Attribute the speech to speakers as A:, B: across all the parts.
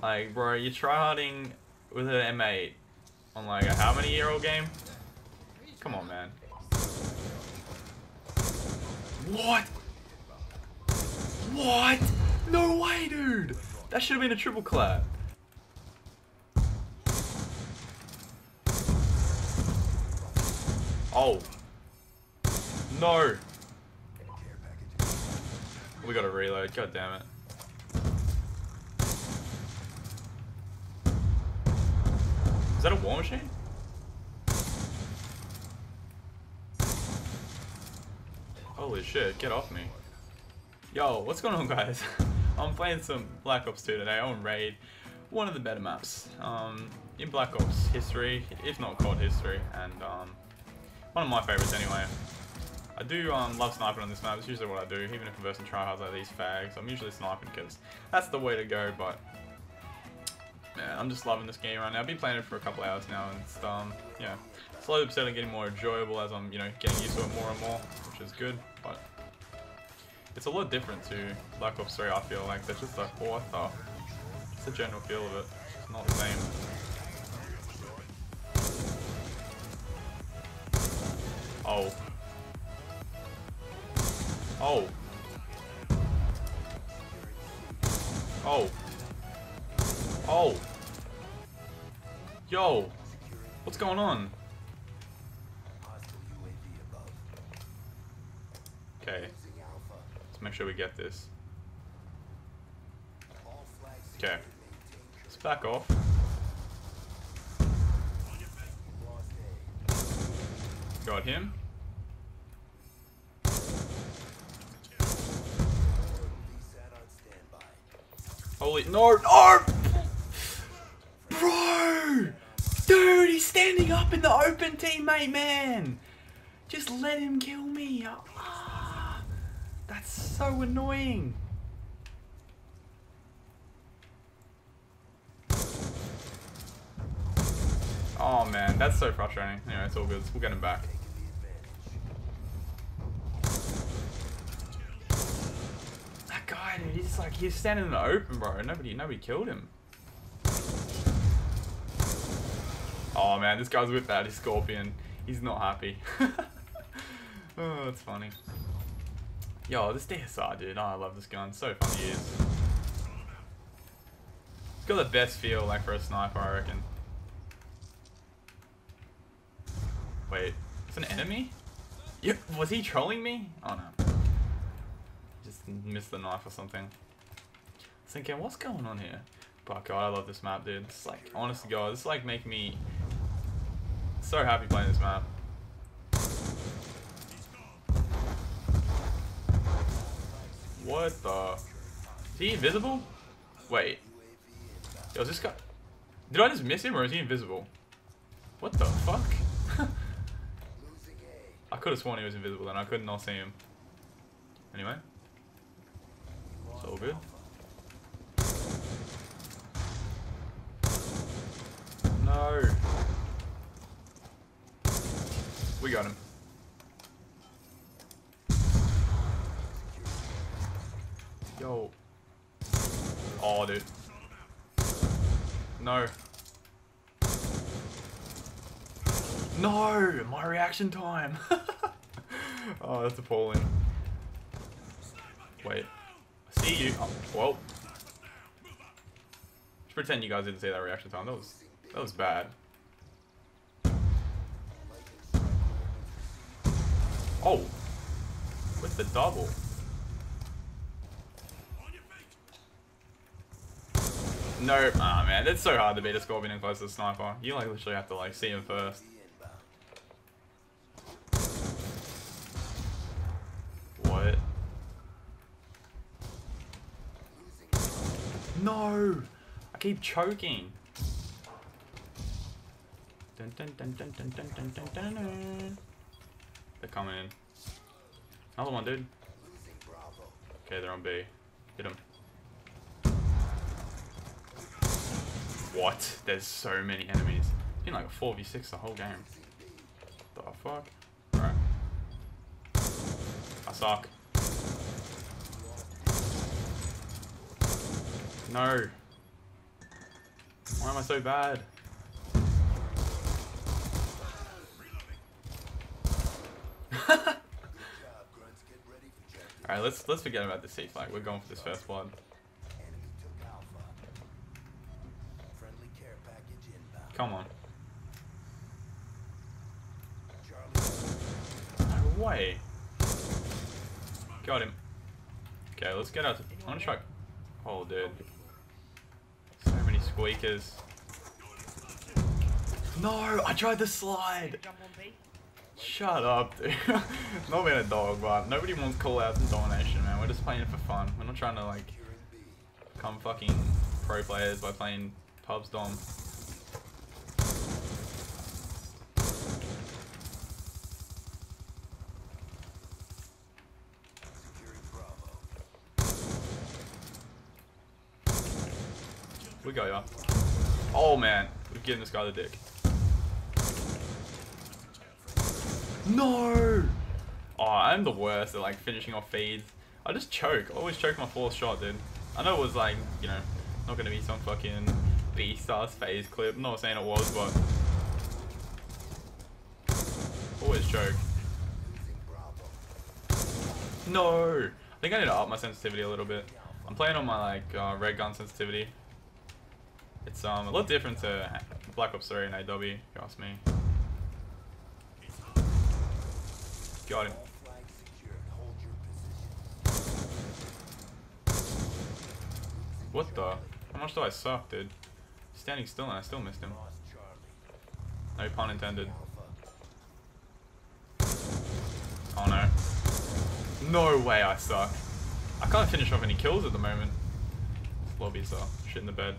A: Like, bro, you're tryharding with an M8 on like a how many year old game? Come on, man. What? What? No way, dude. That should have been a triple clap. Oh. No. We gotta reload. God damn it. That a war machine? Holy shit, get off me. Yo, what's going on guys? I'm playing some Black Ops 2 today on Raid. One of the better maps. Um, in Black Ops history, if not COD history, and um, one of my favorites anyway. I do um, love sniping on this map, it's usually what I do, even if I'm versing tryhards like these fags. I'm usually sniping because that's the way to go, but man, I'm just loving this game right now. I've been playing it for a couple hours now, and it's, um, yeah, slowly but steadily getting more enjoyable as I'm, you know, getting used to it more and more, which is good, but it's a lot different to Black Ops 3, I feel like. There's just like, what the, just the general feel of it, it's not the same. Oh. Oh. Oh. Oh. Yo. What's going on? Okay. Let's make sure we get this. Okay. Let's back off. Got him. Holy no no Bro Dude he's standing up in the open teammate man Just let him kill me ah, That's so annoying Oh man, that's so frustrating. Anyway, it's all good. We'll get him back. That guy, dude, he's like he's standing in the open, bro. Nobody, nobody killed him. Oh man, this guy's with that. He's Scorpion. He's not happy. oh, that's funny. Yo, this DSR, dude. Oh, I love this gun. So fun to use. It's got the best feel, like for a sniper, I reckon. Wait, it's an enemy? Yeah, was he trolling me? Oh no. Just missed the knife or something. Thinking, what's going on here? But god, I love this map, dude. It's like, honest to god, it's like making me so happy playing this map. What the? Is he invisible? Wait. Yo, is this guy... Did I just miss him or is he invisible? What the fuck? I could have sworn he was invisible then. I could not see him. Anyway. It's all good. No. We got him. Yo. Oh, dude. No. No! My reaction time! oh, that's appalling. Wait. I see you. Oh, well. Just pretend you guys didn't see that reaction time. That was that was bad. Oh! With the double. No, ah oh, man, it's so hard to beat a Scorpion and close to the sniper. You like literally have to like see him first. What? No! I keep choking. Dun, dun, dun, They're coming in. Another one, dude. Okay, they're on B. Hit them. What? There's so many enemies. It's been like a 4v6 the whole game. The fuck? Alright. I suck. No. Why am I so bad? Alright, let's let's forget about the C flag. We're going for this first one. Come on. No way. Got him. Okay, let's get out. I want to try. Oh, dude. So many squeakers. No, I tried the slide. Shut up, dude. not being a dog, but nobody wants call outs and domination, man. We're just playing it for fun. We're not trying to like become fucking pro players by playing pubs dom. We go, yeah. Oh man, we've given this guy the dick. No! Oh, I'm the worst at like finishing off feeds. I just choke. I always choke my fourth shot, dude. I know it was like, you know, not gonna be some fucking B-Stars FaZe clip. I'm not saying it was, but... Always choke. No! I think I need to up my sensitivity a little bit. I'm playing on my like uh, red gun sensitivity. It's um a lot different to Black Ops 3 and AW, if you ask me. Got him. What the? How much do I suck, dude? Standing still and I still missed him. No pun intended. Oh no. No way I suck. I can't finish off any kills at the moment. Lobbies are shit in the bed.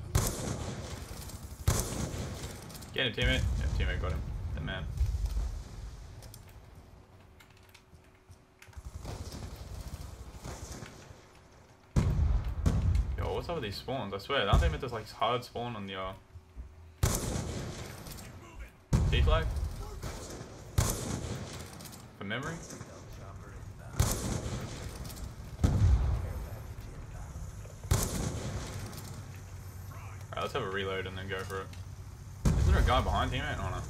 A: Get him, teammate. Yeah, teammate got him. The man. Up with these spawns? I swear, aren't they meant to like hard spawn on the uh flag? Memory? Alright, let's have a reload and then go for it. Isn't there a guy behind him? Oh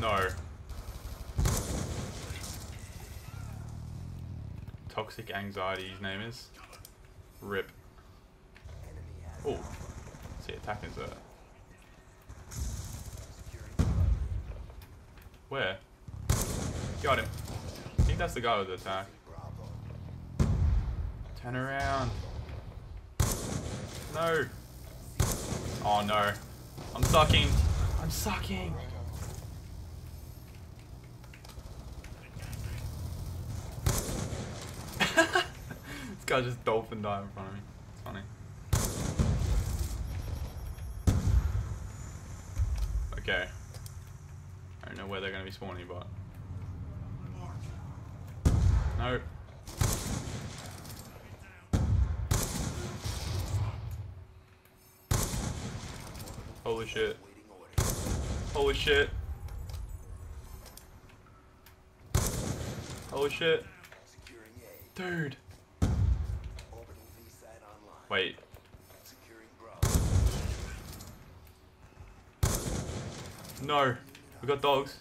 A: no. No. Toxic anxiety, his name is. Rip. Oh. See, attack is there. Where? Got him. I think that's the guy with the attack. Turn around. No. Oh no. I'm sucking. I'm sucking. this guy just dolphin dive in front of me. It's funny. Okay. I don't know where they're to be spawning, but... No. Holy shit. Holy shit. Holy shit. Dude. Wait. No. We got dogs.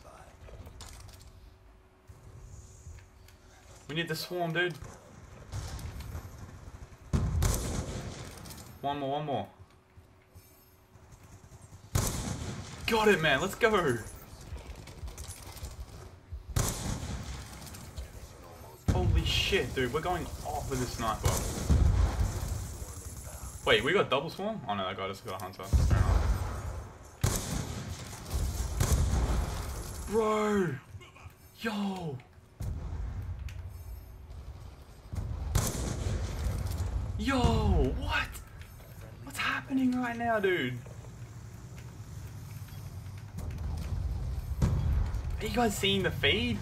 A: We need the swarm, dude. One more, one more. Got it, man. Let's go. Holy shit, dude. We're going off with this sniper. Wait, we got double swarm? Oh no, that guy just got a hunter. Bro! Yo! Yo! What? What's happening right now, dude? Are you guys seeing the feed?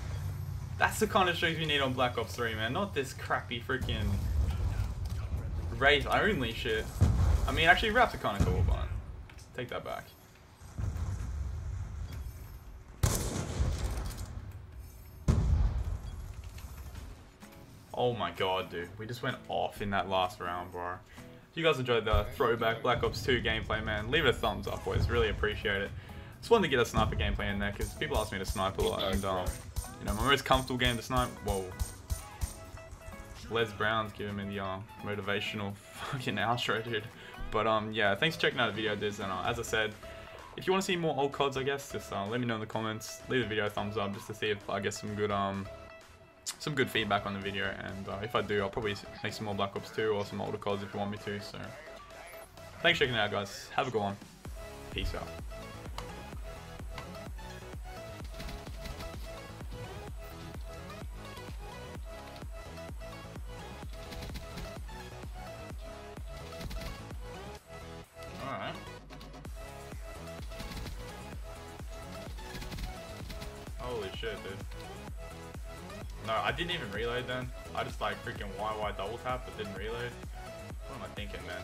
A: That's the kind of streaks we need on Black Ops 3, man. Not this crappy freaking Wraith only shit. I mean, actually, Wraiths are kind of cool, but take that back. Oh my god, dude. We just went off in that last round, bro. If you guys enjoyed the throwback Black Ops 2 gameplay, man, leave it a thumbs up, boys. Really appreciate it. Just wanted to get a sniper gameplay in there because people ask me to snipe a lot, and um, you know, my most comfortable game to snipe. Whoa. Les Brown's giving me the uh, motivational fucking outro, dude. But um, yeah, thanks for checking out the video, Diz. And uh, as I said, if you want to see more old CODs, I guess, just uh, let me know in the comments. Leave the video a thumbs up just to see if I get some good um, some good feedback on the video. And uh, if I do, I'll probably make some more Black Ops 2 or some older CODs if you want me to. So, thanks for checking out, guys. Have a good one. Peace out. Shit, dude. No, I didn't even reload then. I just like freaking YY double tap but didn't reload. What am I thinking, man?